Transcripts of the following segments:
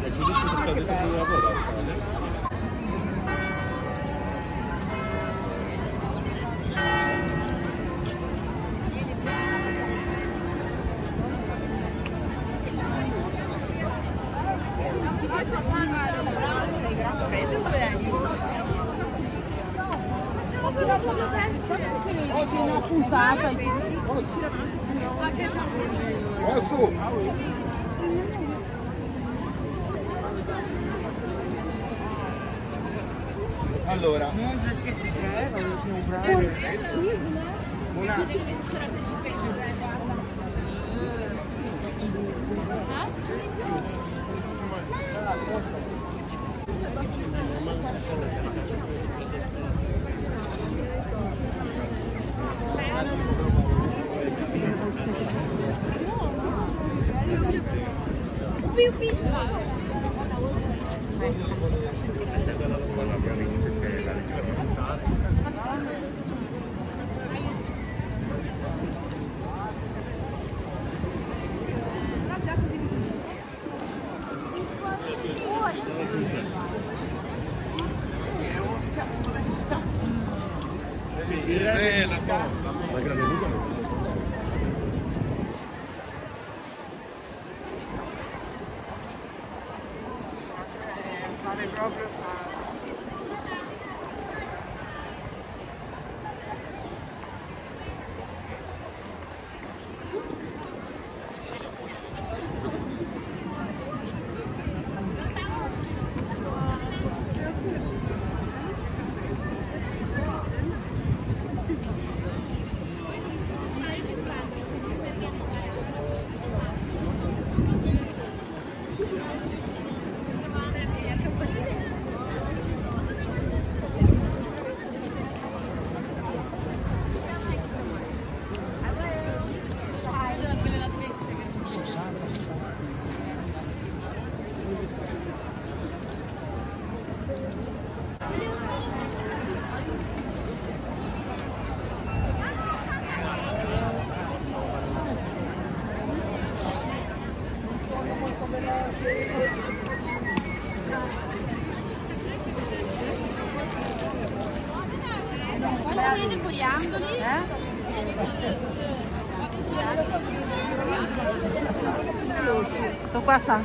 네, 조지씨 색깔 느낌이라고. 나왔어 Allora, Posso Vou passar.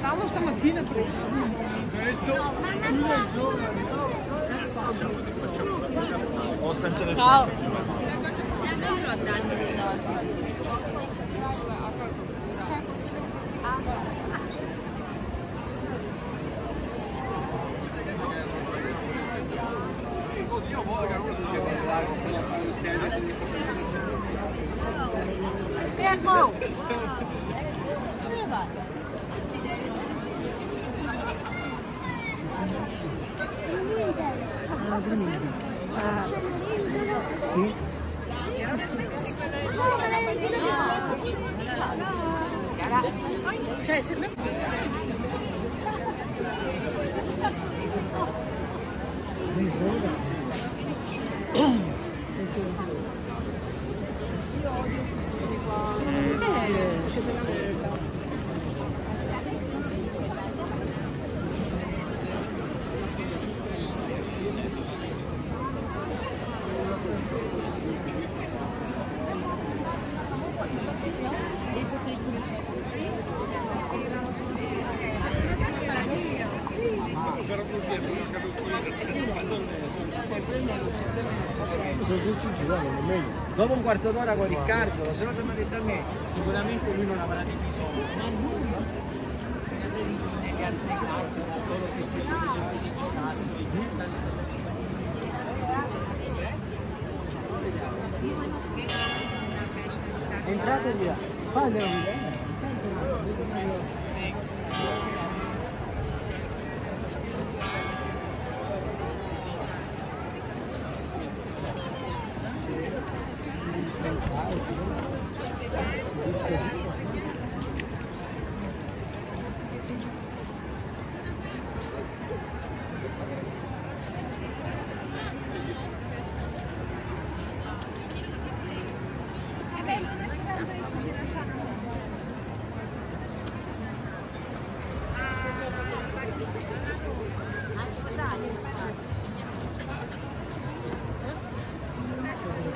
Стало, что Матвина пришла. Osam telefona. Ciao. Ciao. Ciao. Ciao. Tchau. 네. Dopo un quarto d'ora con Riccardo, se lo siamo detto a me, sicuramente lui non avrà più bisogno, ma lui se ne vede negli altri casi, solo se si sono 15 giocatori, Entrate via, fate un bene.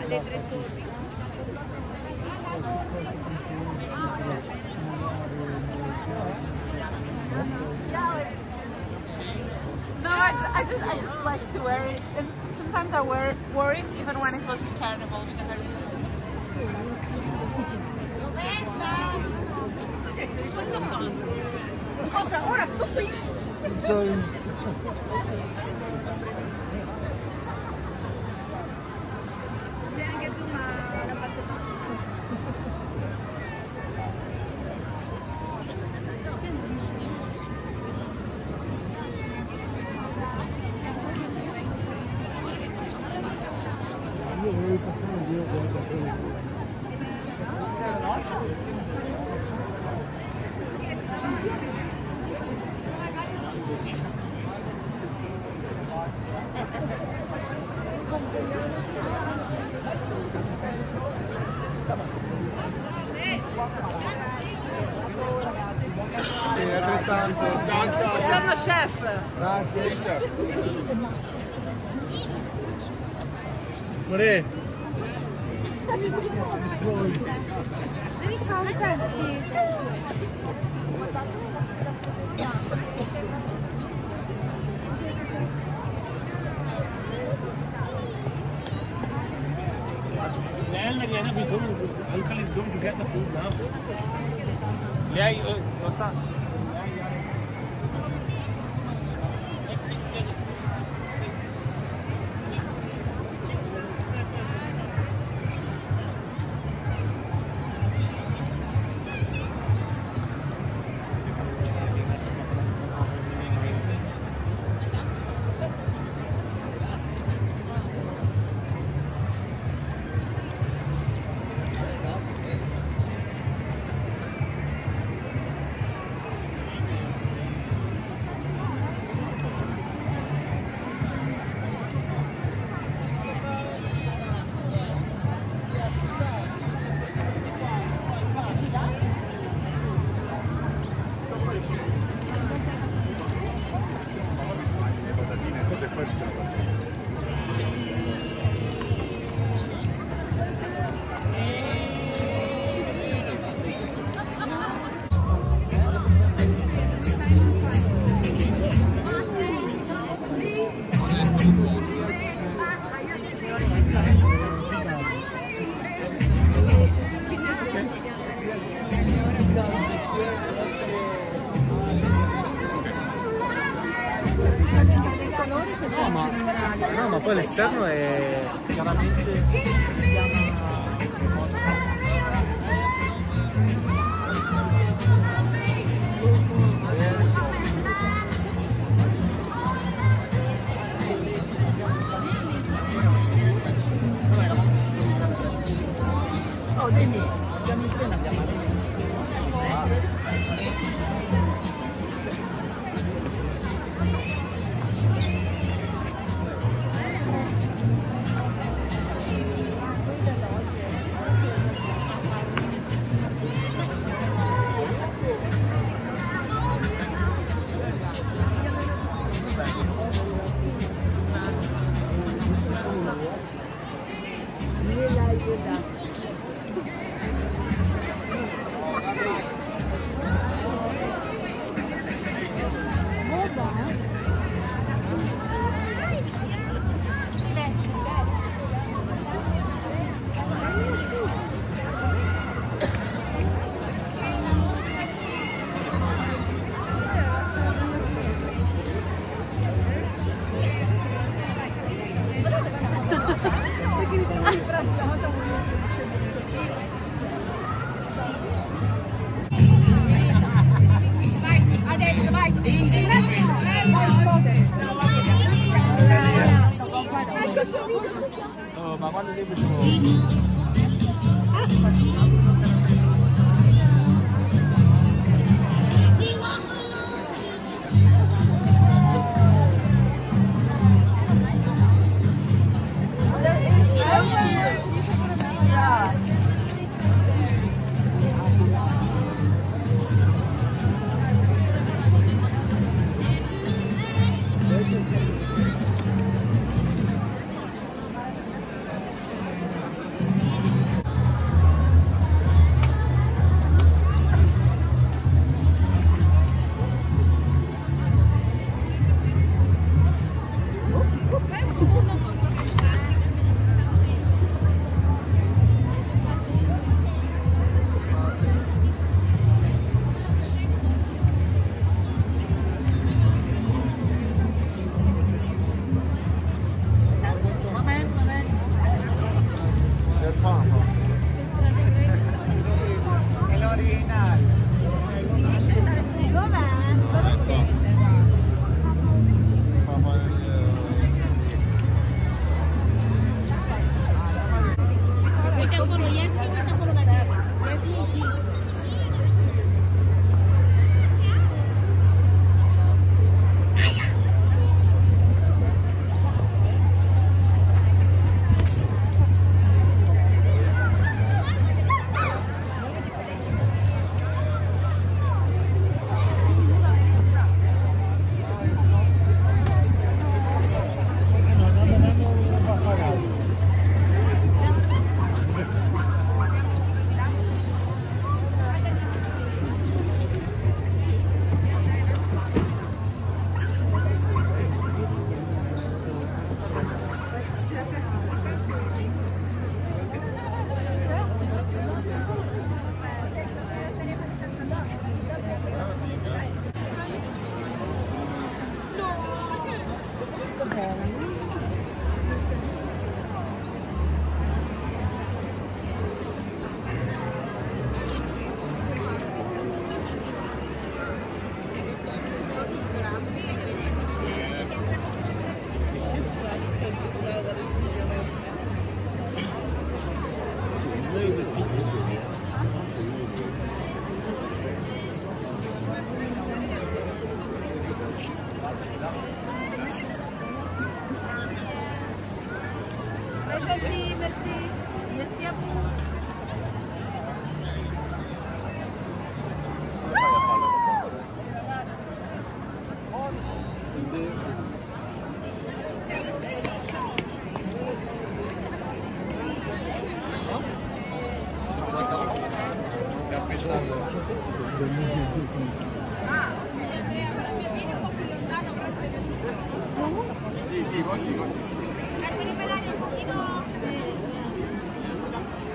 alle 13. No, I, I just I just like to wear it, and sometimes I wear wore it even when it was in carnival because I really. Sto qui. tanto. Ciao, ciao. Buongiorno, chef. Grazie, chef. Amore. Vieni qua, senti. Lena, eh, we don't, uncle is going to get the food now. Yeah, uh, what's that? externo? É, eh, chiaramente 呃只哈巴狗吃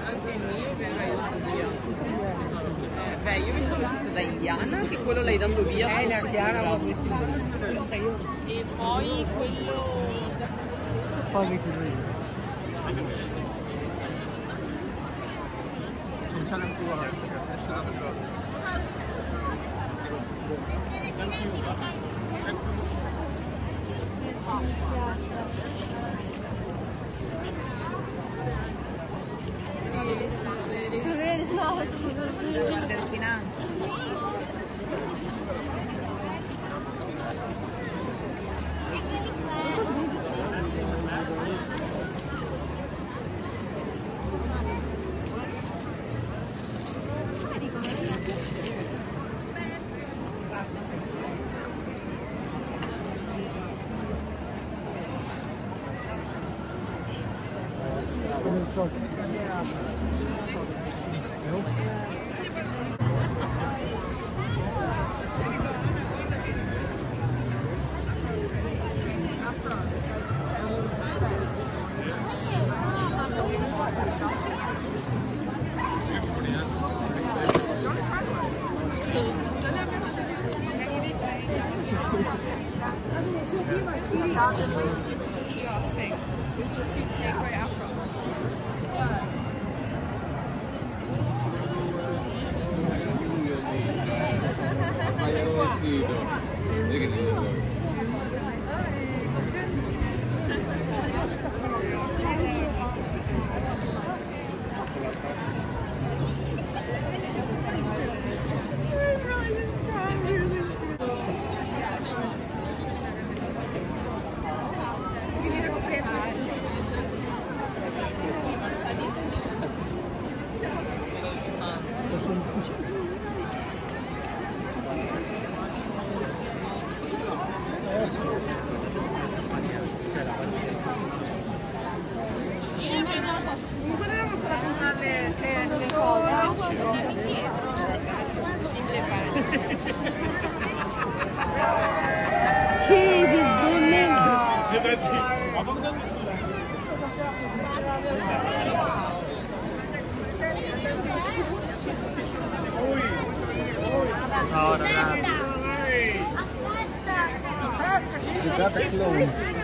Anche il mio dato via. Eh, beh, io mi sono vestita da indiana, che quello l'hai dato via. Eh, la Chiara l'ho vestito. E poi quello Poi vestito io. Non c'è ancora. Yeah, sure. Kiosk thing was just to take away Thank you. ahora nada. Hidrata kilómetro.